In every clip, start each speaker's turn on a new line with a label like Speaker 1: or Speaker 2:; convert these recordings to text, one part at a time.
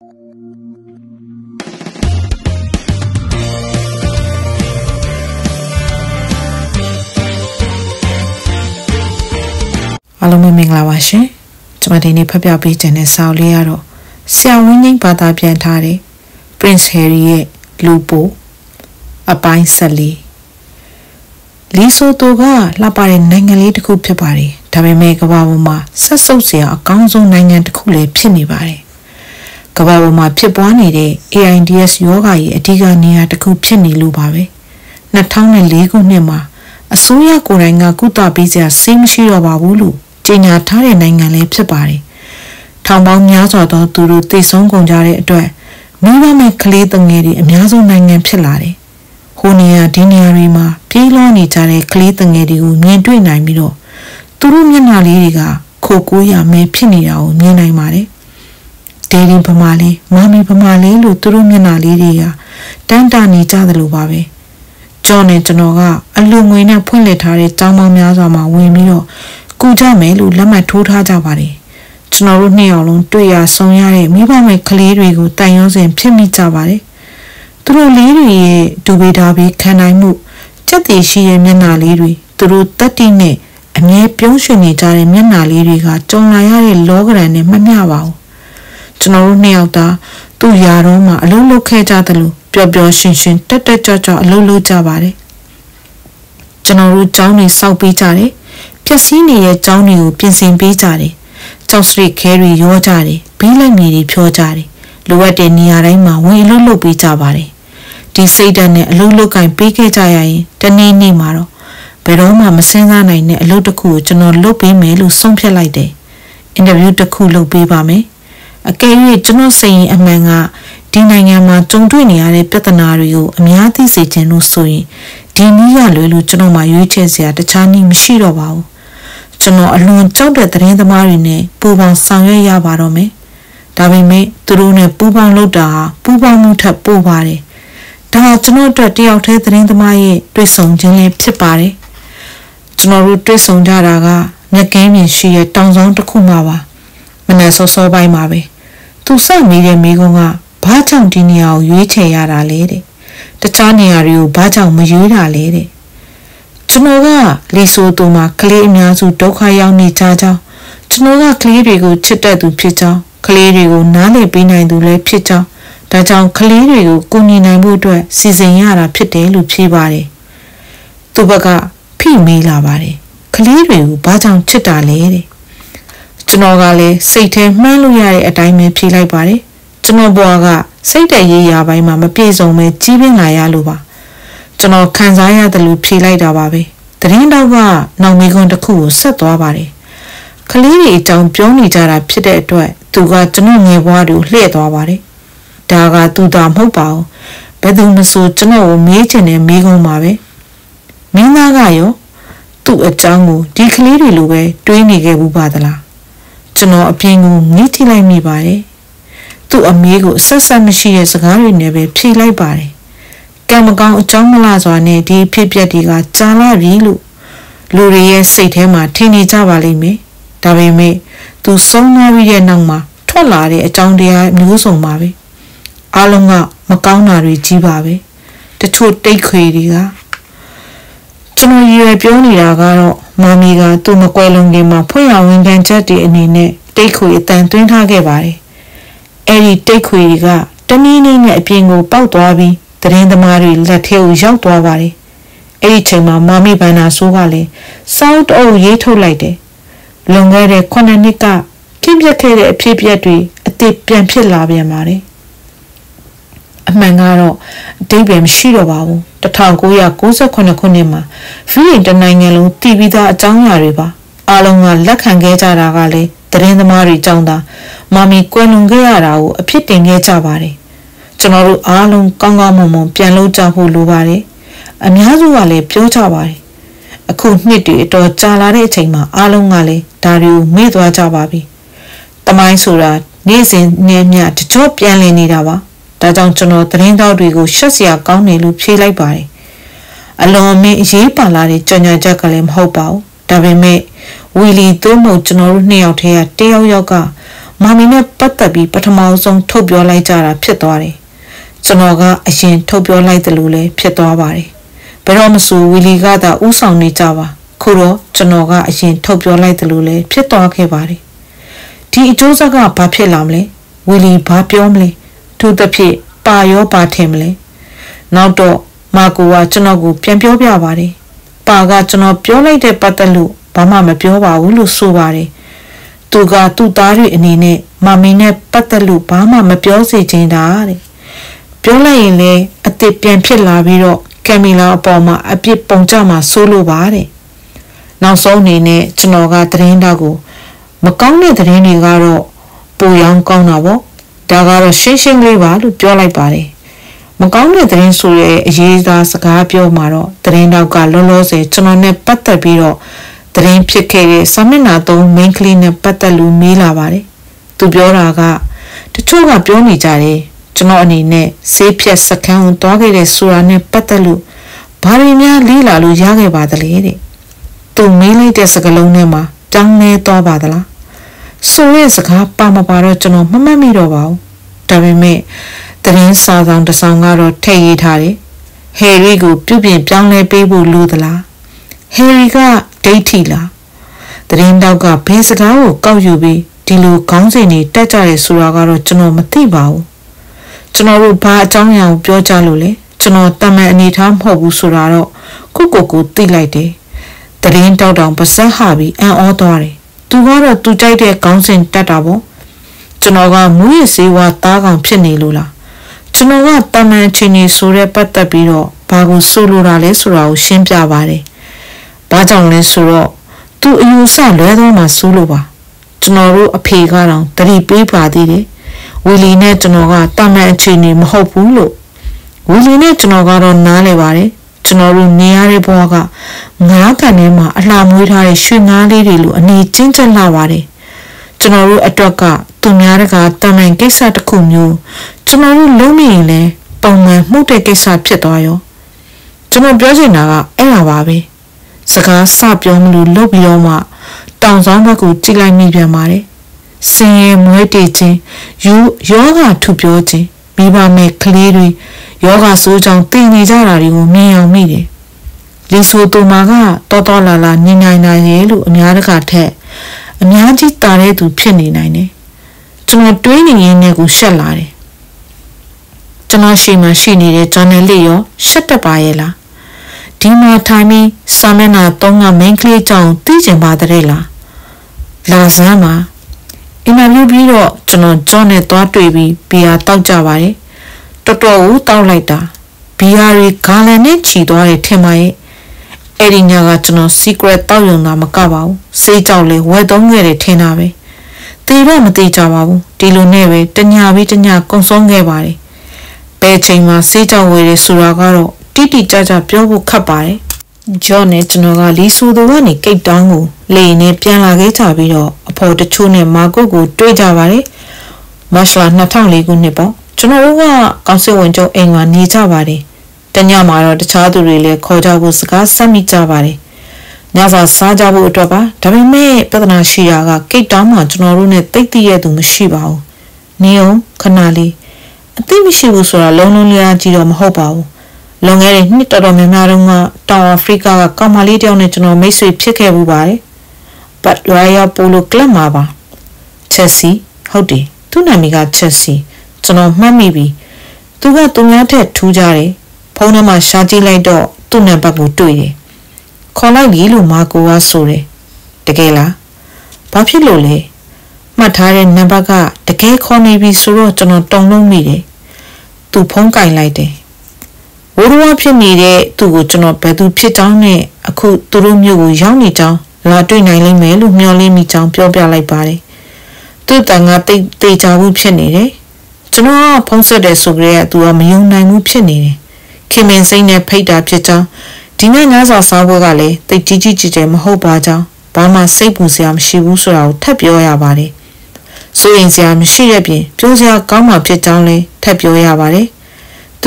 Speaker 1: အားလုံးပဲမင်္ဂလာပါရှင်ကျွန်မဒီနေ့ဖတ်ပြပေးခြင်းတဲ့စာအုပ်လေးကတော့ဆရာဝင်းငိမ့်ဘာသာပြန်ထားတဲ့ Prince Harry ရဲ့လူပိုအပိုင်းဆက်လေးလီဆိုတိုကလှပတဲ့နိုင်ငံလေးတစ်ခုဖြစ်ပါတယ်ဒါပေမဲ့ကမ္ဘာပေါ်မှာဆက်စုပ်စရာအကောင်းဆုံးနိုင်ငံတစ်ခုလည်းဖြစ်နေပါတယ် ကမ္ဘာပေါ်မှာဖြစ်ပွားနေတဲ့ AIDS ယောဂါရဲ့အဓိကနေရာတစ်ခုဖြစ်နေလို့ပါပဲ2004ခုနှစ်မှာအစိုးရကိုယ်တိုင်ကကုသပေးစရာဆေးမရှိတော့ပါဘူးလို့ကြေညာထားတဲ့နိုင်ငံလည်းဖြစ်ပါတယ်။ထောင်ပေါင်းများစွာသောသူတို့သိဆုံးကုန်ကြတဲ့အတွက်မိဘမဲ့ကလေးငယ်တွေအများဆုံးနိုင်ငံဖြစ်လာတယ်။ဟိုနေရာဒီနေရာတွေမှာပြေးလွှားနေကြတဲ့ကလေးငယ်တွေကိုမြင်တွေ့နိုင်ပြီးတော့သူတို့မျက်နှာလေးတွေကခိုကိုးရမဲဖြစ်နေတာကိုမြင်နိုင်ပါတယ်။ ဒေဒီဗမာလေးမမီဗမာလေးလို့သူတို့မျက်နှာလေးတွေကတန်းတာနေကြသလိုပါပဲ။ကျော်နဲ့ကျွန်တော်ကအလူငွေနဲ့ဖွင့်လှစ်ထားတဲ့ကျောင်းပေါင်းများစွာမှာဝင်ပြီးတော့ကူကြမယ်လို့လက်မှတ်ထိုးထားကြပါတယ်ကျွန်တော်တို့နှစ်ယောက်လုံးတွေ့ရဆုံရတဲ့မိဘမဲ့ကလေးတွေကိုတိုင်ရုံးစဉ်ဖြစ်မိကြပါတယ်သူတို့လေးတွေရဲ့ဒူဘေတာဘီခံနိုင်မှုစက်တည်ရှိတဲ့မျက်နှာလေးတွေသူတို့တက်တိနဲ့အမြဲပြုံးရွှင်နေကြတဲ့မျက်နှာလေးတွေကကြုံလာရတဲ့လောကရန်နဲ့မမျှပါဘူး ကျွန်တော်တို့နှစ်ယောက်သာသူ့ယာတော့မှအလုံးလုံးခဲကြသလိုပျော်ပျော်ရွှင်ရွှင်တက်တက်ကြွကြွအလုံးလုံးကြပါတယ်ကျွန်တော်တို့ကျောင်းတွေစောက်ပေးကြတယ်ပျက်စီးနေတဲ့ကျောင်းတွေကိုပြင်ဆင်ပေးကြတယ်ကျောက်စရိတ်ခဲတွေရောကြတယ်ဘီးလက်မြေတွေဖြောကြတယ်လိုအပ်တဲ့နေရာတိုင်းမှာဝင်လို့လုပ်ပေးကြပါတယ်ဒီစိတ်ဓာတ်နဲ့အလုပ်လုပ်ကင်ပေးခဲ့ကြရရင်တနေ့နေ့မှာတော့ဘယ်တော့မှမစင်းစားနိုင်တဲ့အလုပ်တစ်ခုကိုကျွန်တော်လုပ်ပေးမယ်လို့ဆုံးဖြတ်လိုက်တယ်အင်တာဗျူးတစ်ခုလုပ်ပေးပါမယ် အကယ်၍ကျွန်တော်စိတ်ရင်အမှန်ကဒီနိုင်ငံမှာကြုံတွေ့နေရတဲ့ပြဿနာတွေကိုအများသိစေချင်လို့ဆိုရင်ဒီနည်းရလွယ်လို့ကျွန်တော်မှရွေးချယ်စရာတခြားနည်းမရှိတော့ပါဘူးကျွန်တော်အလွန်ကြောက်တဲ့သတင်းသမားတွေနဲ့ပူပေါင်းဆောင်ရွက်ရပါတော့မယ်။ဒါပေမဲ့သူတို့နဲ့ပူပေါင်းလုပ်တာဟာပူပေါင်းမှုထက်ပိုပါတယ်။ဒါကျွန်တော်အတွက်တယောက်တည်းသတင်းသမားရဲ့တွေ့ဆုံခြင်းလေးဖြစ်ပါတယ်။ကျွန်တော်တို့တွေ့ဆုံကြတာကမြက်ကင်းပြင်ရှိရဲ့တောင်ဆောင်တစ်ခုမှပါ။မနက်စောစောပိုင်းမှာပဲ။ သူစောင့်နေတဲ့မိကုန်းကဘာကြောင့်ဒီနေရာကိုရွေးချယ်ရတာလဲတဲ့။တခြားနေရာတွေကိုဘာကြောင့်မရွေးတာလဲတဲ့။ကျွန်တော်ကလီဆိုတူမှာကလေးအများစုဒုက္ခရောက်နေကြကြောင်းကျွန်တော်ကကလေးတွေကိုချစ်တတ်သူဖြစ်ကြောင်းကလေးတွေကိုနားလည်ပေးနိုင်သူလည်းဖြစ်ကြောင်းဒါကြောင့်ကလေးတွေကိုကူညီနိုင်ဖို့အတွက်စီစဉ်ရတာဖြစ်တယ်လို့ဖြေပါတယ်သူဘက်ကဖိမေးလာပါတယ်ကလေးတွေကိုဘာကြောင့်ချစ်တာလဲတဲ့ ကျွန်တော်ကလည်းစိတ်ထဲမှန်းလို့ရတဲ့အတိုင်းပဲဖြေလိုက်ပါတယ်ကျွန်တော်ဘွားကစိတ်တရေးရာပိုင်းမှာမပြေစုံပဲကြီးပင်းလာရလို့ပါကျွန်တော်ခံစားရတယ်လို့ဖြေလိုက်တာပါပဲသတင်းတော့ကနောင်မေခွန်းတစ်ခုကိုဆက်သွားပါတယ်ကလေးတွေအကြောင်းပြောနေကြတာဖြစ်တဲ့အတွက်သူကကျွန်တော်ငယ်ဘွားတို့လှည့်သွားပါတယ်ဒါကသူသာမဟုတ်ပါဘူးဘယ်သူမဆိုကျွန်တော်ကိုမေးချင်တဲ့မေးခွန်းပါပဲမင်းသားကရောသူ့အကြောင်းကိုဒီကလေးတွေလိုပဲတွေးနေခဲ့ဘူးပါသလား ကျွန်တော်အပြင်ကိုငေးထိလိုက်မိပါတယ်သူ့အမေးကိုဆက်ဆက်မရှိတဲ့စကားတွေနဲ့ပဲဖြေလိုက်ပါတယ်ကံမကောင်းအကြောင်းမလားစွာနဲ့ဒီဖြစ်ပျက်တွေကကြာလာပြီလို့လူတွေရဲ့စိတ်ထဲမှာထင်နေကြပါလိမ့်မယ်။ဒါပေမဲ့သူဆုံးသွားပြီးတဲ့နောက်မှာထွက်လာတဲ့အကြောင်းတရားမျိုးစုံပါပဲ။အားလုံးကမကောင်းတာတွေကြီးပါပဲ။တချို့တိတ်ခွေတွေကကျွန်တော်ရွယ်ပြောနေတာကတော့ မမီကသူ့မကွယ်လွန်ခင်မှာဖွင့်ရဝန်ခံချက်တွေအနေနဲ့တိတ်ခွေအတန်သွင်းထားခဲ့ပါတယ်။အဲ့ဒီတိတ်ခွေတွေကတနည်းနည်းနဲ့အပြင်ကိုပေါက်သွားပြီးသတင်းသမားတွေလက်ထဲကိုရောက်သွားပါတယ်။အဲ့ဒီချိန်မှာမာမိဘန္နာဆိုးကလည်းစောင်းတအုပ်ရေးထုတ်လိုက်တယ်။လွန်ခဲ့တဲ့9နှစ်ကဖြစ်ပျက်ခဲ့တဲ့အဖြစ်အပျက်တွေအသစ်ပြန်ဖြစ်လာပြန်ပါတယ်။အမှန်ကတော့အတိတ်ပဲမရှိတော့ပါဘူး။ 1998ခုနှစ်မှာဖီလင်တနိုင်ငံလုံးတည်ပြီးသားအကြောင်းအရာတွေပါ။အားလုံးကလက်ခံခဲ့ကြတာကလည်းသတင်းသမားတွေကြောင့်သာမာမီကွယ်လွန်ခဲ့ရတာကိုအဖြစ်တင်ခဲ့ကြပါတယ်။ကျွန်တော်တို့အားလုံးကောင်းကောင်းမွန်မွန်ပြန်လုပ်ကြဖို့လိုပါတယ်အများစုကလည်းပြောကြပါတယ်အခုနှစ်တွေအတော်ကြာလာတဲ့အချိန်မှာအားလုံးကလည်းဒါတွေကိုမေ့သွားကြပါပြီတမိုင်းဆိုတာနေ့စဉ်နေ့မြတကြောပြန်လည်နေတာပါ ဒါကြောင့်ကျွန်တော်သတင်းတောက်တွေကိုရှက်စရာကောင်းတယ်လို့ဖြေလိုက်ပါတယ်အလွန်အမင်းအရေးပါလာတဲ့ကြော်ညာချက်ကလည်းမဟုတ်ပါဘူးဒါပေမဲ့ဝီလီသို့မဟုတ်ကျွန်တော်တို့နှစ်ယောက်ထဲကတယောက်ယောက်ကမာမီနဲ့ပတ်သက်ပြီးပထမဆုံးထုတ်ပြောလိုက်ကြတာဖြစ်သွားတယ်ကျွန်တော်ကအရင်ထုတ်ပြောလိုက်တယ်လို့လည်းဖြစ်သွားပါတယ်ဘယ်တော့မဆိုဝီလီကသာဥဆောင်နေကြပါခုတော့ကျွန်တော်ကအရင်ထုတ်ပြောလိုက်တယ်လို့လည်းဖြစ်သွားခဲ့ပါတယ်ဒီအကျိုးဆက်ကဘာဖြစ်လာမလဲဝီလီဘာပြောမလဲ သူတစ်ဖြစ်ပါရောပါထင်မလဲနောက်တော့မာကိုကကျွန်တော်ကိုပြန်ပြောပြပါတယ်ပါကကျွန်တော်ပြောလိုက်တဲ့ပတ်သက်လို့ဘာမှမပြောပါဘူးလို့ဆိုပါတယ်သူကသူ့သားတွေအနေနဲ့မမီနဲ့ပတ်သက်လို့ဘာမှမပြောစေချင်တာတဲ့ပြောလိုက်ရင်လည်းအစ်စ်ပြန်ဖြစ်လာပြီးတော့ကင်မီလာအပေါ်မှာအပြစ်ပုံကြမှာစိုးလို့ပါတဲ့နောက်ဆုံးအနေနဲ့ကျွန်တော်ကသတင်းတောက်ကိုမကောင်းတဲ့သတင်းတွေကတော့ပိုရောင်းကောင်းတာပေါ့ ဒါကတော့ရှင်းရှင်းလေးပါလို့ပြောလိုက်ပါတယ်မကောင်းတဲ့သတင်းဆိုတဲ့အရေးသားစကားပြောမှာတော့သတင်းတောက်ကလောလောဆယ်ကျွန်တော်နဲ့ပတ်သက်ပြီးတော့သတင်းဖြစ်ခဲ့တဲ့ဆမင်နာသုံး main ကလေးနဲ့ပတ်သက်လို့မေးလာပါတယ်သူပြောတာကတချို့ကပြောနေကြတယ်ကျွန်တော်အနေနဲ့ဆေးဖြတ်စကန်ကိုတွားခဲ့တဲ့ဆိုတာနဲ့ပတ်သက်လို့ဘာတွေများလေးလာလို့ရခဲ့ပါသလဲတဲ့သူမေးလိုက်တဲ့စကားလုံးထဲမှာတောင်းနေတော့ပါသလား ဆိုရဲစကားပါမပါတော့ကျွန်တော်မမှတ်မိတော့ပါဘူးဒါပေမဲ့သတင်းစာဆောင်တစ်ဆောင်ကတော့ထည့်ရေးထားတယ်ဟယ်ရီကိုပြုပြင်ပြောင်းလဲပေးဖို့လိုသလားဟယ်ရီကဒိတ်ထီလားသတင်းတောက်ကဘယ်စကားကိုကောက်ယူပြီးဒီလိုခေါင်းစဉ်တွေတက်ကြရဲဆိုတာကတော့ကျွန်တော်မသိပါဘူးကျွန်တော်တို့ဘာအကြောင်းအရာကိုပြောကြလို့လဲကျွန်တော်တမန်အနေထားမဟုတ်ဘူးဆိုတာတော့ကိုကိုကိုသိလိုက်တယ်တရင်တောက်တောင်ပါဆက်ဟာပြီးအံ့ဩသွားတယ် သူကတော့သူကြိုက်တဲ့ခေါင်းစဉ်တက်တာပေါ့ကျွန်တော်ကမူရစေဝါသားကောင်ဖြစ်နေလို့လားကျွန်တော်ကတမန်ချင်းနေဆိုတဲ့ပတ်သက်ပြီးတော့ဘာကိုဆိုလိုတာလဲဆိုတာကိုရှင်းပြပါတယ်ဘာကြောင့်လဲဆိုတော့သူအယူဆလွဲသွားမှဆိုလို့ပါကျွန်တော်တို့အဖေကတော့တတိပေးပါသေးတယ်ဝီလီနဲ့ကျွန်တော်ကတာမန်အခြေအနေမဟုတ်ဘူးလို့ဝီလီနဲ့ကျွန်တော်ကတော့နားလဲပါတယ် ကျွန်တော်တို့နေရတဲ့ဘဝကငါးကန်ထဲမှာအလှမွေးထားတဲ့ရွှေငါးလေးတွေလိုအနေချင်းကျက်လာပါတယ်ကျွန်တော်တို့အတွက်ကသူများတကာတာမန်ကိစ္စတစ်ခုမျိုးကျွန်တော်တို့လုံးမိရင်လည်းပုံမှန်မှုတဲ့ကိစ္စဖြစ်သွားရောကျွန်တော်ပြောချင်တာကအဲ့ဒါပါပဲစကားစပြောမလို့လုပ်ပြီးတော့မှတောင်ဆောင်ဘက်ကိုကြည့်လိုက်မိပြန်ပါတယ်။စင်ရဲမွေးတေခြင်းယူယောဂထူပြောခြင်း မိဘမဲ့ကလေးတွေယောဂဆိုးကြောင့်တည်နေကြတာတွေကိုမြင်အောင်မိတယ်။လီဆိုတူမာကတော်တော်လာလာညင်နိုင်နိုင်ရဲ့လို့အများတကာထက်အများကြီးတာတဲ့သူဖြစ်နေနိုင်တယ်။ကျွန်တော်တွေးနေရင်းနဲ့ကိုရှက်လာတယ်။ကျွန်တော်ရှိမှရှိနေတဲ့ဂျာနယ်လေးရောရှက်တတ်ပါရဲ့လားဒီမှာထိုင်ပြီးစာမျက်နှာသုံးက main ကလေးကြောင့်သိကျင်ပါတဲ့လားလာစမ်းမှာ အင်တာဗျူးပြီးတော့ကျွန်တော်ဂျွန်နဲ့သွားတွေ့ပြီးဘီယာတောက်ကြပါတယ်တော်တော်ကိုတောက်လိုက်တာဘီယာတွေဂါလန်နဲ့ခြီသွားတယ်ထင်ပါရဲ့အဲ့ဒီညကကျွန်တော် secret တောက်ရုံသာမကပါဘူးစေးကြောက်လဲဝယ်သုံးခဲ့တယ်ထင်တာပဲတေတော့မတေကြပါဘူးဒီလိုနဲ့ပဲတညာပြီးတညာကုံဆုံးခဲ့ပါတယ်ဘယ်ချိန်မှာစေးကြောက်ဝယ်တယ်ဆိုတာကတော့တိတိကျကျပြောဖို့ခက်ပါတယ်။ ဂျော့နဲ့ကျွန်တော်ကလီဆူသူကနေကိတ်တောင်းကိုလေနဲ့ပြန်လာခဲ့ကြပြီးတော့အဖော်တချို့နဲ့မာကုတ်ကိုတွေ့ကြပါတယ်။မတ်လ2004ခုနှစ်ပေါ့။ကျွန်တော်တို့ကကောင်စစ်ဝင်ချုပ်အိမ်မှာနေကြပါတယ်။တညမှာတော့တခြားသူတွေလည်းခေါ်ကြဖို့စကားဆက်မိကြပါတယ်။ညစာစားကြဖို့အတွက်ပါ။ဒါပေမဲ့ပြဿနာရှိတာကကိတ်တောင်းမှာကျွန်တော်တို့နဲ့တိတ်တိရဲ့သူမရှိပါဘူး။နေအောင်ခဏလေးအသိမရှိဘူးဆိုတာလုံးလုံးလျားကြည့်တော့မဟုတ်ပါဘူး။ လွန်ခဲ့တဲ့နှစ်တော်တော်များများတုန်းကတောင်အာဖရိကကကောင်မလေးတယောက်နဲ့ကျွန်တော်မိတ်ဆွေဖြစ်ခဲ့မှုပါတယ်။ But Royal Polo Club မှာပါ Chelsea ဟုတ်တယ်သူ့နာမည်က Chelsea ကျွန်တော်မှတ်မိပြီ။သူကသူများထက်ထူးကြတယ်။ဖုန်းထဲမှာရှာကြည့်လိုက်တော့သူ့နံပါတ်ကိုတွေ့တယ်။ခေါ်လိုက်ပြီလို့မာကိုကဆိုတယ်။တကယ်လား။ဘာဖြစ်လို့လဲ။မှတ်ထားတဲ့နံပါတ်ကတကယ်ခေါ်နေပြီဆိုတော့ကျွန်တော်တုံလုံးမိတယ်။သူဖုန်းကင်လိုက်တယ် ဝိုးဝါဖြစ်နေတဲ့သူ့ကိုကျွန်တော်ဘယ်သူဖြစ်တောင်းနဲ့အခုသူတို့မျိုးကိုရောက်နေကြောင်းလာတွေ့နိုင်လိမ့်မယ်လို့မျှော်လင့်မိကြောင်းပြောပြလိုက်ပါတယ်။သူ့တန်ကတိတ်တေချာမှုဖြစ်နေတယ်။ကျွန်တော်ကဖုံးဆက်တယ်ဆိုကြတဲ့သူကမယုံနိုင်ဘူးဖြစ်နေတယ်။ခင်မင်စိမ့်နဲ့ဖိတ်တာဖြစ်ကြောင်းဒီနေ့ညစာစားပွဲကလည်းတိတ်ကြီးကြီးကျယ်ကျယ်မဟုတ်ပါကြောင်းဘာမှစိတ်ပူစရာမရှိဘူးဆိုတာကိုထပ်ပြောရပါတယ်။စိုးရင်စရာမရှိတဲ့ပြင်ပြောစရာကောင်းမှဖြစ်ကြောင်းလည်းထပ်ပြောရပါတယ်။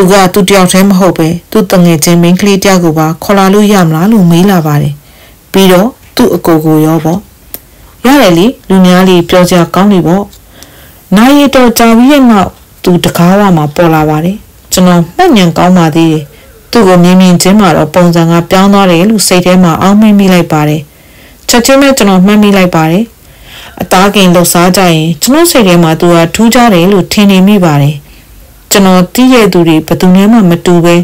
Speaker 1: သူကသူတယောက်တည်းမဟုတ်ပဲသူ့တငယ်ချင်းမင်းကလေးတယောက်ကိုပါခေါ်လာလို့ရမလားလို့မေးလာပါတယ်ပြီးတော့သူ့အကိုကိုရောပေါ့ရတယ်လေလူများလေးပြောကြကောင်းနေပေါ့နိုင်ရတော့ကြာပြီးရဲ့နောက်သူတကားဝမှာပေါ်လာပါတယ်ကျွန်တော်မှတ်ဉဏ်ကောင်းပါသေးတယ်သူ့ကိုမြင်မြင်ချင်းမှာတော့ပုံစံကပြောင်းသွားတယ်လို့စိတ်ထဲမှာအောင်းမိမိလိုက်ပါတယ်ချက်ချင်းပဲကျွန်တော်မှတ်မိလိုက်ပါတယ်အသားကင်လှုပ်ရှားကြရင်ကျွန်တော်စိတ်ထဲမှာသူကထူးခြားတယ်လို့ထင်နေမိပါတယ် ကျွန်တော်သိရသူတွေဘယ်သူမှမတူပဲ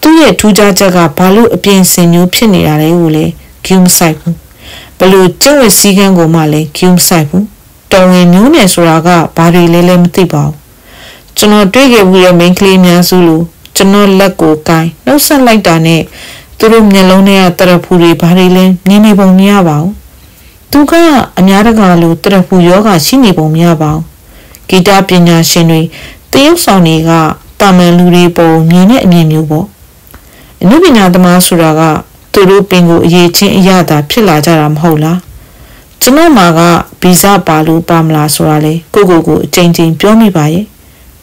Speaker 1: သူ့ရဲ့ထူးခြားချက်ကဘာလို့အပြင်ဆင်မျိုးဖြစ်နေတာလဲကိုလေဂူးမဆိုင်ဘူးဘလို့ကျင့်ဝတ်စည်းကမ်းကိုမှလည်းဂူးမဆိုင်ဘူးတော်ဝင်မျိုးနယ်ဆိုတာကဘာတွေလဲလဲမသိပါဘူးကျွန်တော်တွေ့ခဲ့မှုရဲ့ main ကလေးများစုလို့ကျွန်တော်လက်ကိုကိုင်းနှုတ်ဆက်လိုက်တာနဲ့သူတို့မျက်လုံးထဲကတရဖူတွေဘာတွေလဲမြင်နေပုံမရပါဘူးသူကအများတကာလို့တရဖူယောဂရှိနေပုံမရပါဘူးဂီတပညာရှင်တွေ တရုတ်ဆောင်တွေကတာမန်လူတွေပုံမြင်တဲ့အမြင်မျိုးပေါ့အနုပညာသမားဆိုတာကသူတို့ပင်ကိုအရေးချင်းအရသာဖြစ်လာကြတာမဟုတ်လားကျွန်တော်မှာကဗီဇပါလို့ပါမလားဆိုတာလေကိုကိုကိုအချိန်ချင်းပြောမိပါရဲ့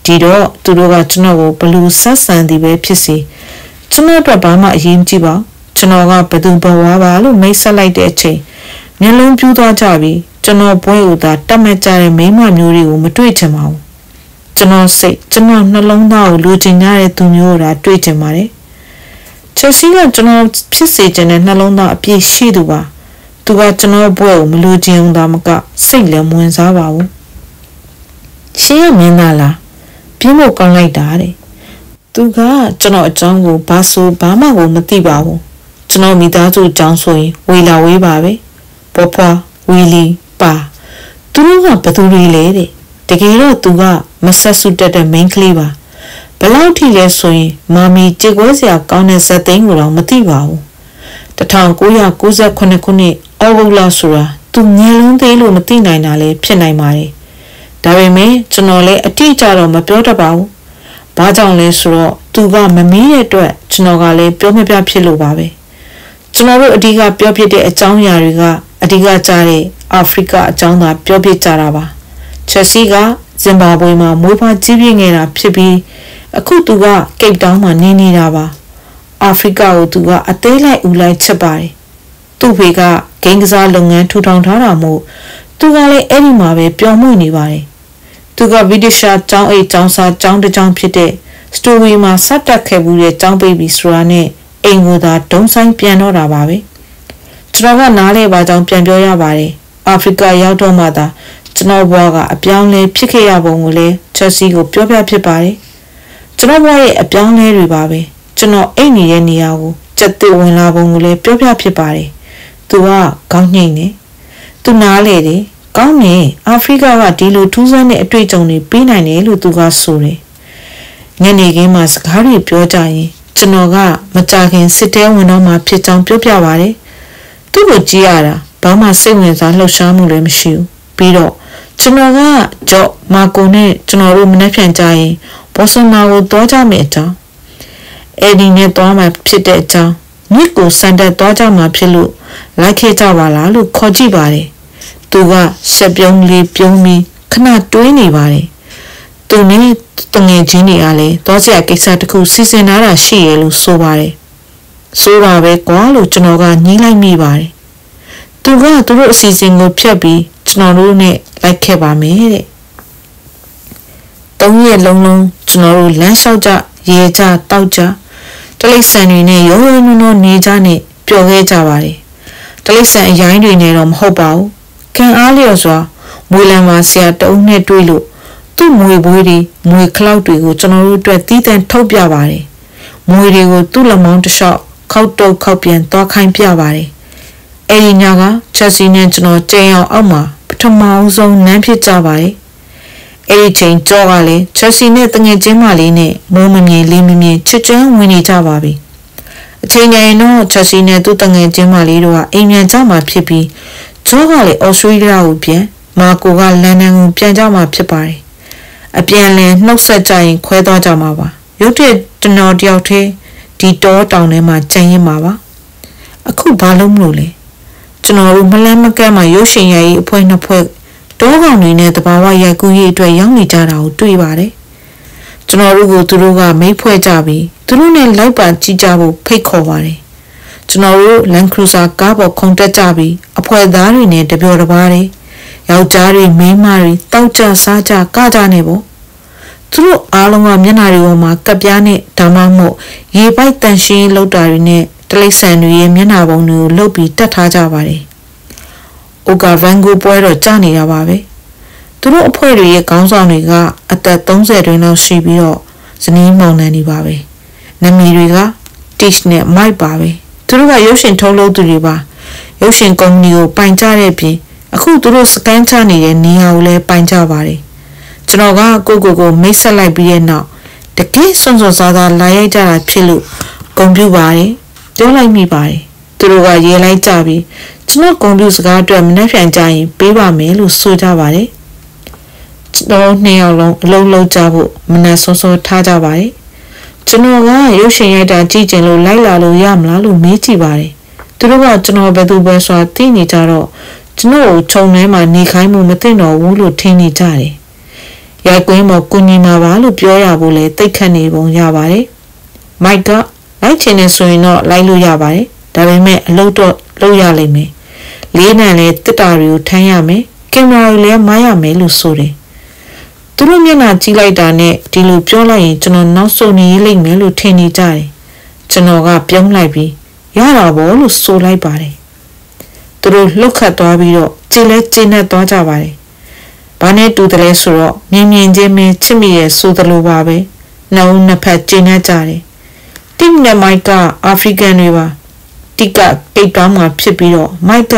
Speaker 1: ဒီတော့သူတို့ကကျွန်တော်ကိုဘလူဆက်ဆန်သည်ပဲဖြစ်စီကျွန်တော်အတွက်ဘာမှအရေးမကြီးပါကျွန်တော်ကဘသူဘဝပါလို့မိတ်ဆက်လိုက်တဲ့အချိန်မျက်လုံးပြူးသွားကြပြီကျွန်တော်ဘွဲဥသာတတ်မဲ့ကြတဲ့မိမမျိုးတွေကိုမတွေ့ချင်ပါဘူး ကျွန်တော်စိတ်ကျွန်တော်နှလုံးသားကိုလူချင်ကြတဲ့သူမျိုးကိုဒါတွေ့ချင်ပါတယ်ချက်စီကကျွန်တော်ဖြစ်စေချင်တဲ့နှလုံးသားအပြည့်ရှိသူပါသူကကျွန်တော်ဘွဲကိုမလူချင်ဘူးသားမကစိတ်လည်းမဝင်စားပါဘူးရှင်းရမင်းသားလားပြင်းဖို့ကောင်းလိုက်တာတဲ့သူကကျွန်တော်အကြောင်းကိုဘာဆိုဘာမှကိုမသိပါဘူးကျွန်တော်မိသားစုအကြောင်းဆိုရင်ဝေလာဝေးပါပဲပေါ်ဖွာဝီလီပါသူတို့ကဘသူတွေလဲတဲ့ တကယ်တော့သူကမဆက်စုတက်တဲ့ main ကလေးပါဘလောက်ထိလဲဆိုရင်မာမီကြေကွဲစရာကောင်းတဲ့ဇက်သိန်းကိုတော့မသိပါဘူး1998ခုနှစ်အော်ဂုတ်လဆိုတာသူငယ်လုံးသေးလို့မသိနိုင်တာလည်းဖြစ်နိုင်ပါတယ်ဒါပေမဲ့ကျွန်တော်လည်းအတိအကျတော့မပြောတတ်ပါဘူး။ဘာကြောင့်လဲဆိုတော့သူကမမီးတဲ့အတွက်ကျွန်တော်ကလည်းပြောမပြဖြစ်လို့ပါပဲ။ကျွန်တော်တို့အဓိကပြောပြတဲ့အကြောင်းအရာတွေကအဓိကကြားတဲ့အာဖရိကအကြောင်းသာပြောပြကြတာပါ။ ချက်စီကဇင်ဘာဘွေမှာမွေးဖွားကြီးပြင်းနေတာဖြစ်ပြီးအခုသူကကိတ်တောင်းမှာနေနေတာပါ။အာဖရိကကိုသူကအသေးလိုက်ဦးလိုက်ချက်ပါတယ်။သူ့ဖေကဂိမ်းကစားလုပ်ငန်းထူထောင်ထားတာမို့သူကလည်းအဲ့ဒီမှာပဲပျော်မွေ့နေပါတယ်သူကဗီဒီရှာကျောင်းအိတ်ကျောင်းစားကျောင်းတစ်ကျောင်းဖြစ်တဲ့စတိုရီမှာစက်တက်ခဲ့မှုတဲ့ကျောင်းပိတ်ပြီးဆိုတာနဲ့အိမ်ကိုသာဒုံဆိုင်ပြန်တော့တာပါပဲကျွန်တော်ကနားလဲပါကြောင်းပြန်ပြောရပါတယ်အာဖရိကရောက်တော့မှသာ ကျွန်တော်ဘွားကအပြောင်းလဲဖြစ်ခဲ့ရပုံကိုလည်းချက်စီကိုပြောပြဖြစ်ပါတယ်ကျွန်တော်ဘွားရဲ့အပြောင်းလဲတွေပါပဲကျွန်တော်အိတ်နေတဲ့နေရာကိုစက်သွဝင်လာပုံကိုလည်းပြောပြဖြစ်ပါတယ်သူကခေါင်းညိတ်နေသူနားလေတယ်ကောင်းတယ်အာဖရိကကဒီလိုထူးဆန်းတဲ့အတွေ့အကြုံတွေပေးနိုင်တယ်လို့သူကဆိုတယ်ညနေခင်းမှာစကားတွေပြောကြရင်ကျွန်တော်ကမကြခင်စစ်တဲဝင်တော့မှဖြစ်ကြောင်းပြောပြပါတယ်သူ့ကိုကြည့်ရတာဘာမှစိတ်ဝင်စားလှုပ်ရှားမှုလည်းမရှိဘူးပြီးတော့ ကျွန်တော်ကဂျော့မာကိုနဲ့ကျွန်တော်တို့မနှက်ဖြန်ကြရင်ဘောဆန်နာကိုတွားကြမယ်အကြောင်းအဲ့ဒီနဲ့တွားမှဖြစ်တဲ့အကြောင်းမြစ်ကိုစံတက်တွားကြမှာဖြစ်လို့လိုက်ခဲ့ကြပါလားလို့ခေါ်ကြည့်ပါတယ်သူကဆက်ပြုံးလေးပြုံးပြီးခဏတွေးနေပါတယ်သူနဲ့တငယ်ချင်းတွေကလည်းတော့စရာကိစ္စတခုစီစဉ်ထားတာရှိရလို့ဆိုပါတယ်ဆိုပါပဲကွာလို့ကျွန်တော်ကညှိလိုက်မိပါတယ် သူကသူတို့အစီအစဉ်ကိုဖျက်ပြီးကျွန်တော်တို့နဲ့လိုက်ခဲ့ပါမယ်တဲ့သုံးရက်လုံးလုံးကျွန်တော်တို့လမ်းလျှောက်ကြရေကြတောက်ကြတလိษံတွေနဲ့ရိုးရိုးနှုံနှုံနေကြနဲ့ပျော်ခဲ့ကြပါတယ်တလိษံအရိုင်းတွေနဲ့တော့မဟုတ်ပါဘူးခံအားလျော်စွာမွေလံမှာဆရာတအုပ်နဲ့တွေ့လို့သူ့မွေဘွေးတွေမွေခလောက်တွေကိုကျွန်တော်တို့အတွက်တီးတန့်ထုတ်ပြပါတယ်။မွေတွေကိုသူ့လက်မောင်းတစ်လျှောက်ခောက်တုတ်ခောက်ပြန်သွားခိုင်းပြပါတယ်။ အဲဒီညကချက်စီနဲ့ကျွန်တော်ကြိမ်အောင်အောက်မှာပထမအဆုံးနမ်းဖြစ်ကြပါတယ်။အဲဒီချိန်ကြောကလည်းချက်စီနဲ့တငယ်ချင်းမလေးနဲ့မိုးမမြင်လေးမမြင်ချစ်ချမ်းဝင်နေကြပါပြီ။အချိန်တိုင်းတော့ချက်စီနဲ့သူ့တငယ်ချင်းမလေးတို့ကအိမ်မြန်ကြမှာဖြစ်ပြီးဂျောကလည်းဩစတြေးလျကိုပြန်မာကိုကလန်ဒန်ကိုပြန်ကြမှာဖြစ်ပါတယ်အပြန်လည်နှုတ်ဆက်ကြရင်ခွဲသွားကြမှာပါရုတ်တရက်ကျွန်တော်တယောက်တည်းဒီတောတောင်ထဲမှာကြံရင်မှာပါအခုဘာလို့မလို့လဲ ကျွန်တော်တို့မလန်းမကန့်မှာရုပ်ရှင်ရိုက်အဖွဲနှစ်ဖွဲတောကောင်တွေနဲ့တဘာဝရိုက်ကူးရေးအတွက်ရောက်နေကြတာကိုတွေ့ပါတယ်ကျွန်တော်တို့ကိုသူတို့ကမိတ်ဖွဲ့ကြပြီးသူတို့နဲ့လိုက်ပါကြည့်ကြဖို့ဖိတ်ခေါ်ပါတယ်ကျွန်တော်တို့ Land Cruiser ကားပေါ်ခုန်တက်ကြပြီးအဖွဲ့သားတွေနဲ့တပြော်တပါးတွေယောက်ျားတွေမိန်းမတွေတောက်ကြစားကြကကြနေပေါ့သူတို့အားလုံးကမျက်နှာတွေပေါ်မှာကပ်ပြားနဲ့ဒါမှမဟုတ်ရေပိုက်တန်ရှင်းလောက်တာတွေနဲ့ တလိษံတွေရဲ့မျက်နှာပုံတွေကိုလှုပ်ပြီးတတ်ထားကြပါတယ်။အိုကာဗန်ဂိုပွဲတော့ကြာနေတာပါပဲ။သူတို့အဖွဲ့တွေရဲ့ခေါင်းဆောင်တွေကအသက်30တွင်လောက်ရှိပြီးတော့ဇနီးမောင်နှံနေပါပဲ။နမီတွေက Tish နဲ့ Mike ပါပဲ။သူတို့ကရုပ်ရှင်ထုတ်လုပ်သူတွေပါ။ရုပ်ရှင်ကုမ္ပဏီကိုပိုင်ကြတဲ့ပြင်အခုသူတို့စကန်ချနေတဲ့နေရာကိုလည်းပိုင်ကြပါတယ်ကျွန်တော်ကကိုကိုကိုမိတ်ဆက်လိုက်ပြီးတဲ့နောက်တကယ်စွန့်စွန့်စားစားလာရိုက်ကြတာဖြစ်လို့ဂုံပြူပါတယ် ပြောလိုက်မိပါတယ်သူတို့ကရေးလိုက်ကြပြီးကျွန်တော်ဂုံပြူစကားအတွက်မနှက်ဖြန်ကြရင်ပေးပါမယ်လို့ဆိုကြပါတယ်ကျွန်တော်နှစ်ယောက်လုံးအလုံးလုံးကြဖို့မနှက်စောစောထားကြပါတယ်ကျွန်တော်ကရုပ်ရှင်ရိုက်တာကြည့်ကျင်လို့လိုက်လာလို့ရမလားလို့မေးကြည့်ပါတယ်သူတို့ကကျွန်တော်ဘယ်သူပဲဆိုတာသိနေကြတော့ကျွန်တော်ကိုခြုံထဲမှာနေခိုင်းမှုမသိတော့ဘူးလို့ထင်နေကြတယ်။ရိုက်ကွင်းမှာကုညီမှာပါလို့ပြောရဖို့လေတိတ်ခတ်နေပုံရပါတယ်။မိုက်က လိုက်ချင်နေဆိုရင်တော့လိုက်လို့ရပါတယ်။ဒါပေမဲ့အလုပ်တော့လုပ်ရလိမ့်မယ်။လေးနံလည်းတစ်တာတွေကိုထမ်းရမယ်။ကင်မရာတွေလည်းမားရမယ်လို့ဆိုတယ်။သူတို့မျက်နှာကြည့်လိုက်တာနဲ့ဒီလိုပြောလိုက်ရင်ကျွန်တော်နောက်ဆုံးနေလိမ့်မယ်လို့ထင်နေကြတယ်။ကျွန်တော်ကပြုံးလိုက်ပြီးရတာပေါ့လို့ဆိုလိုက်ပါတယ်သူတို့လှုပ်ခတ်သွားပြီးတော့ကြည်လဲကြည်နဲ့သွားကြပါတယ်။ဘာနဲ့တူတယ်လဲဆိုတော့မြင်မြင်ချင်းမင်းချစ်မိရဲ့ဆိုသလိုပါပဲ။နှုံးနှစ်ဖက်ကြည်နဲ့ကြတယ်။ တိမနဲ့မိုက်ကအာဖရိကန်တွေပါ။တိကကိတ်တောင်းမှာဖြစ်ပြီးတော့မိုက်က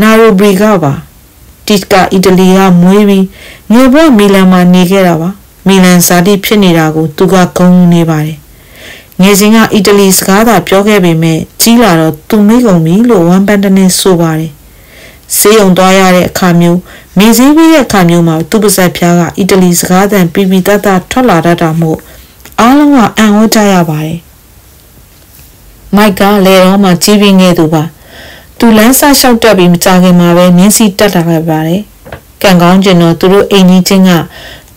Speaker 1: နာရိုဘရီကပါ။တိကအီတလီကမွေးပြီးမြို့ဘမီလန်မှာနေခဲ့တာပါ။မီလန်ဇာတိဖြစ်နေတာကိုသူကဂုဏ်ယူနေပါတယ်ငယ်စဉ်ကအီတလီစကားသာပြောခဲ့ပေမဲ့ကြီးလာတော့သူမေးကုန်ပြီလို့ဝမ်ပန်တနဲ့ဆိုပါတယ်။ဆေးရုံသွားရတဲ့အခါမျိုးမေးစည်းပြီးတဲ့အခါမျိုးမှာသူ့ပါဇက်ဖျားကအီတလီစကားသံပြပြတတ်တာထွက်လာတတ်တာမို့အားလုံးကအံ့ဩကြရပါတယ်။ မိုက်ကလေတော့မှကြီးပြင်းခဲ့သူပါ။သူလမ်းဆလျှောက်တက်ပြီးမကြခင်မှာပဲမြင်းစီတက်လာခဲ့ပါတယ်။ကံကောင်းကျင်တော့သူတို့အိမ်ကြီးချင်းက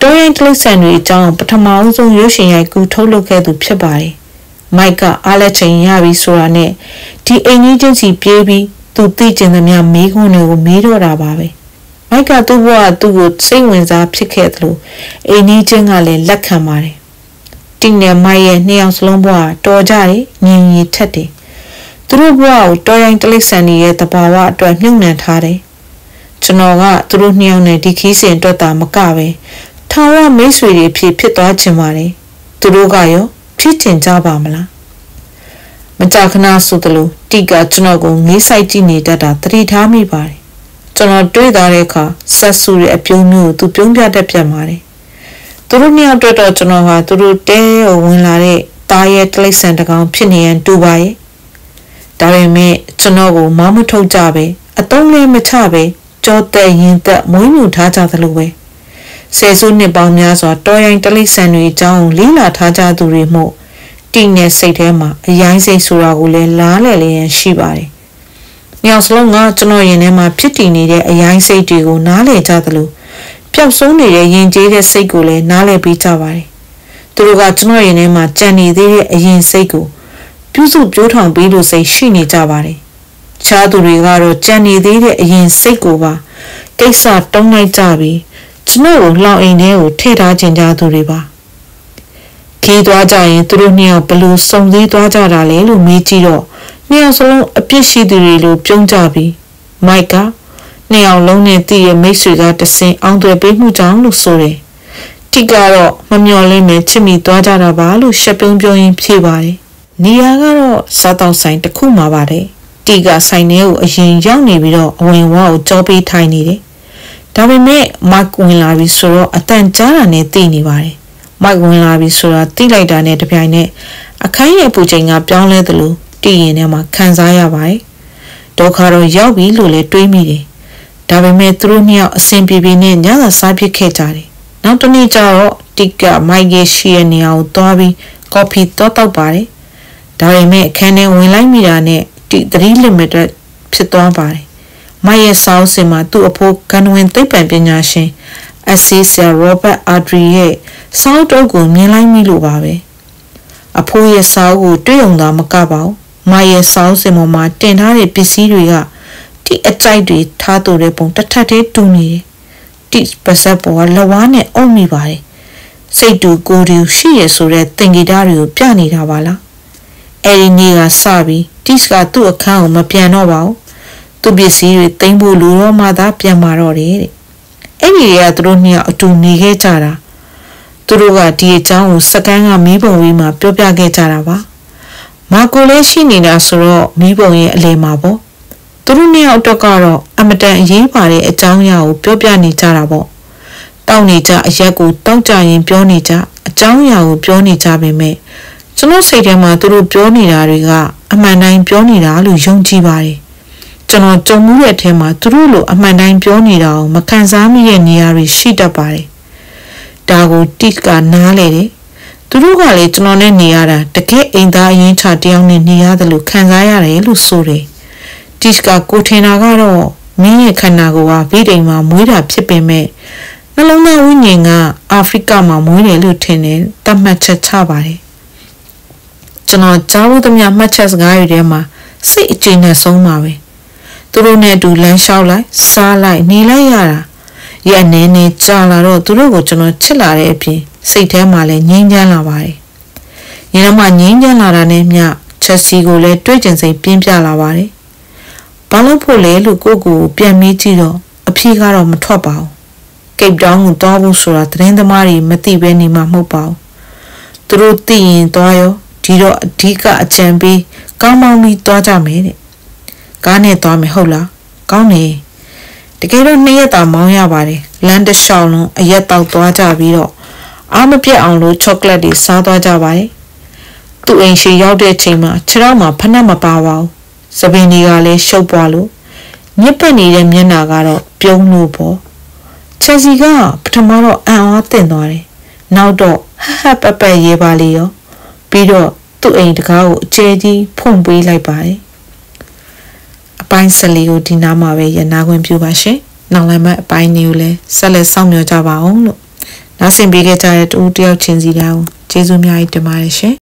Speaker 1: တောရင်တလိษံတွေအကြောင်းပထမအဆုံးရွှေရှင်ရိုက်ကူထုတ်လုပ်ခဲ့သူဖြစ်ပါတယ်။မိုက်ကအားလက်ချိန်ရပြီဆိုတာနဲ့ဒီအိမ်ကြီးချင်းစီပြေးပြီးသူသိကျင်သမျှမေးခွန်းတွေကိုမေးတော့တာပါပဲမိုက်ကသူ့ဘဝသူ့ကိုစိတ်ဝင်စားဖြစ်ခဲ့သလိုအိမ်ကြီးချင်းကလည်းလက်ခံပါတယ် တင်းနဲ့မိုက်ရဲ့နှစ်ယောက်စလုံးဘဝတော်ကြတယ်ညင်ရီထက်တယ်သူတို့ဘဝကိုတော်ရင်တလိษံရဲ့တဘာဝအတွက်မြုပ်နှံထားတယ်ကျွန်တော်ကသူတို့နှစ်ယောက်နဲ့ဒီခီးစဉ်အတွက်တာမကပဲထာဝရမိတ်ဆွေတွေဖြစ်ဖြစ်သွားခြင်းပါတယ်သူတို့ကရောဖြစ်ကျင်ကြပါမလားမကြခဏဆိုသလိုတိကကျွန်တော်ကိုငေးဆိုင်ကြည့်နေတတ်တာသတိထားမိပါတယ်ကျွန်တော်တွေးသွားတဲ့အခါဆက်ဆူရဲ့အပြုံးမျိုးကိုသူပြုံးပြတတ်ပြန်ပါတယ် သူတို့နှစ်ယောက်အတွက်တော့ကျွန်တော်ဟာသူတို့တဲကိုဝင်လာတဲ့တားရဲ့တလိษံတကောင်ဖြစ်နေရင်တူပါရဲ့ဒါပေမဲ့ကျွန်တော်ကိုမောင်းမထုတ်ကြပဲအတုံးလေးမချပဲကြောတဲ့ရင်သက်မွေးမြူထားကြသလိုပဲဆယ်စုနှစ်ပေါင်းများစွာတော်ရင်တလိษံတွေအကြောင်းလေးလာထားကြသူတွေမို့တိနဲ့စိတ်ထဲမှာအယိုင်းစိတ်ဆိုတာကိုလည်းလားလဲလျင်ရှိပါတယ်။မြောက်စလုံးကကျွန်တော်ရင်ထဲမှာဖြစ်တည်နေတဲ့အယိုင်းစိတ်တွေကိုနားလည်ကြသလို ပျောက်ဆုံးနေတဲ့ယဉ်ကျေးတဲ့စိတ်ကိုလည်းနားလည်ပြီးကြပါတယ်။သူတို့ကကျွန်တော်ရင်ထဲမှာကြံနေသေးတဲ့အရင်စိတ်ကိုပြုစုပြိုးထောင်ပြီးလို့စိတ်ရှိနေကြပါတယ်။ခြားသူတွေကတော့ကြံနေသေးတဲ့အရင်စိတ်ကိုပါကိစ္စတုံးလိုက်ကြပြီးကျွန်တော်ကိုလှောင်အိမ်ထဲကိုထည့်ထားခြင်းကြသူတွေပါခီးသွားကြရင်သူတို့နှစ်ယောက်ဘလို့စုံစည်းသွားကြတာလဲလို့မေးကြည့်တော့နှစ်ယောက်စလုံးအပြစ်ရှိသူတွေလို့ပြုံးကြပြီးမိုက်က နှစ်ယောက်လုံးနဲ့တည့်ရဲ့မိတ်ဆွေကတဆင်အောင်သွယ်ပေးမှုကြောင့်လို့ဆိုတယ်တိကတော့မမျော်လင့်မဲ့ချစ်မိသွားကြတာပါလို့ရှက်ပြုံးပြုံးရင်းဖြေပါတယ်နေရာကတော့စားတောက်ဆိုင်တစ်ခုမှာပါတယ်တီကဆိုင်ထဲကိုအရင်ရောက်နေပြီးတော့အဝင်ဝါကိုကြောပေးထိုင်နေတယ်ဒါပေမဲ့မတ်ဝင်လာပြီဆိုတော့အတန်ကြားတာနဲ့သိနေပါတယ်မိုက်ဝင်လာပြီဆိုတာသိလိုက်တာနဲ့တပြိုင်နက်အခန်းရဲ့ပူချိန်ကပြောင်းလဲသလိုတည်ရင်ထဲမှာခံစားရပါတယ်ဒုက္ခတော့ရောက်ပြီလို့လည်းတွေးမိတယ် ဒါပေမဲ့သူတို့နှစ်ယောက်အဆင်ပြေပြေနဲ့ညသာစားဖြစ်ခဲ့ကြတယ်နောက်တစ်နေ့ကျတော့တိကမိုက်ရဲ့ရှိရဲ့နေရာကိုသွားပြီးကော်ဖီတောက်တောက်ပါတယ်ဒါပေမဲ့အခန်းထဲဝင်လိုက်မိတာနဲ့တိ3 limited ဖြစ်သွားပါတယ်မိုက်ရဲ့စောင်းစင်မှာသူ့အဖိုးကန်ဝင်သိပ္ပံပညာရှင်အစီဆရာရောဘတ်အာဒရီရဲ့စောင်းတုပ်ကိုမြင်လိုက်မိလို့ပါပဲအဖိုးရဲ့စောင်းကိုတွေ့ုံသာမကပါဘူးမရဲ့စောင်းစင်ပေါ်မှာတင်ထားတဲ့ပစ္စည်းတွေက တိအကြိုက်တွေထားတူတဲ့ပုံတစ်ထပ်တည်းတူနေတယ်တိပါဇက်ပေါ်ကလဝါးနဲ့အုံမိပါတယ်စိတ်တူကိုယ်တူရှိရဆိုတဲ့သင်္ကေတတွေကိုပြနေတာပါလားအဲ့ဒီနေ့ကစပြီးတိစ်ကသူ့အခန်းကိုမပြန်တော့ပါဘူးသူ့ပစ္စည်းတွေသိမ်းဖို့လူတော့မှသာပြန်มาတော့တယ်တဲ့အဲ့ဒီကသူတို့နှစ်ယောက်အတူနေခဲ့ကြတာသူတို့ကဒီအကြောင်းကိုစကန်ကမီးပုံဝေးမှာပြောပြခဲ့ကြတာပါမာကိုလည်းရှိနေတာဆိုတော့မီးပုံရဲ့အလေမှာပေါ့ သူတို့နှစ်ယောက်တော့ကတော့အမတန်အရေးပါတဲ့အကြောင်းအရာကိုပြောပြနေကြတာပေါ့တောက်နေကြအရက်ကိုတောက်ကြရင်ပြောနေကြအကြောင်းအရာကိုပြောနေကြပေမဲ့ကျွန်တော်စိတ်ထဲမှာသူတို့ပြောနေတာတွေကအမှန်တိုင်းပြောနေတာလို့ယုံကြည်ပါတယ်ကျွန်တော်ကြုံမှုတဲ့အထက်မှာသူတို့လိုအမှန်တိုင်းပြောနေတာကိုမခံစားမိတဲ့နေရာတွေရှိတတ်ပါတယ်ဒါကိုတိကနားလေတယ်သူတို့ကလည်းကျွန်တော်နဲ့နေရတာတကယ်အိမ်သားအရင်ချတယောက်နဲ့နေရတယ်လို့ခံစားရတယ်လို့ဆိုတယ် တိကကိုထင်တာကတော့မင်းရဲ့ခန္ဓာကိုယ်ကဗိဒိန်မှာမွေးတာဖြစ်ပေမဲ့နှလုံးသားဝိညာဉ်ကအာဖရိကမှာမွေးတယ်လို့ထင်တယ်တတ်မှတ်ချက်ချပါတယ်ကျွန်တော်ကြားလို့သမျှမှတ်ချက်စကားတွေထဲမှာစိတ်အကျဉ်းနဲ့ဆုံးပါပဲသူတို့နဲ့အတူလမ်းလျှောက်လိုက်စားလိုက်နေလိုက်ရတာရက်နေနေကြာလာတော့သူတို့ကိုကျွန်တော်ချစ်လာတဲ့အပြင်စိတ်ထဲမှာလည်းငြိမ်းချမ်းလာပါတယ်။ညီတော်မငြိမ်းချမ်းလာတာနဲ့မျှချက်စီကိုလည်းတွေးကြံစိတ်ပြင်းပြလာပါတယ်။ ဘာလို့ဖို့လဲလို့ကိုကိုပြန်မေးကြည့်တော့အဖြေကတော့မထွက်ပါဘူး။ကိတ်တောင်းကိုတောင်းဖို့ဆိုတာသတင်းသမားတွေမသိဘဲနေမှာမဟုတ်ပါဘူး။သူတို့သိရင်သွားရောဒီတော့အဓိကအကြံပေးကောင်းမောင်းပြီးသွားကြမယ်တဲ့။ကားနဲ့သွားမယ်ဟုတ်လား။ကောင်းတယ်။တကယ်တော့နှစ်ရက်တာမောင်းရပါတယ်။လမ်းတစ်လျှောက်လုံးအရက်တောက်သွားကြပြီးတော့အားမပြတ်အောင်လို့ချောကလက်တွေစားသွားကြပါတယ်။သူ့အိမ်ရှိရောက်တဲ့ချိန်မှာခြေထောက်မှာဖနှက်မပါပါဘူး။ သပင်တွေကလည်းရှုပ်ပွားလို့ညစ်ပတ်နေတဲ့မျက်နှာကတော့ပြုံးလို့ပေါ့။ချက်စီကပထမတော့အံ့အားသင့်သွားတယ်။နောက်တော့ဟဟပပရေပါလေရော။ပြီးတော့သူ့အိမ်တကားကိုအကျဲကြီးဖွင့်ပေးလိုက်ပါတယ်။အပိုင်း၁၄ကိုဒီနားမှာပဲရနာခွင့်ပြုပါရှင်။နောက်လည်းမအပိုင်းလေးကိုလည်းဆက်လက်စောင့်မျှော်ကြပါအောင်လို့နားဆင်ပေးခဲ့ကြတဲ့တူတယောက်ချင်းစီတိုင်းကိုကျေးဇူးများကြီးတင်ပါတယ်ရှင်